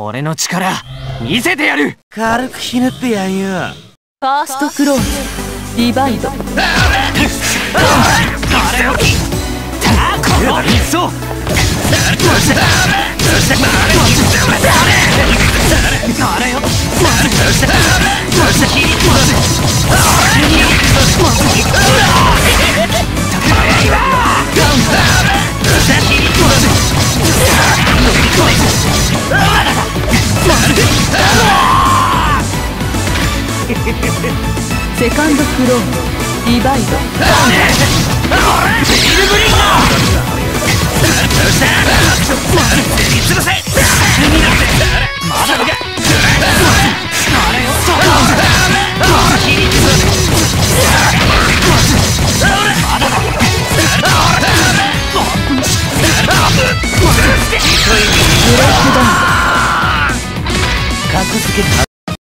俺の力見せてやる。軽くひねってやんよ。ファーストクローズディバイド。あれよこの理想あれよセカンドクローンディバイドビルブリンまだがあれよ格付け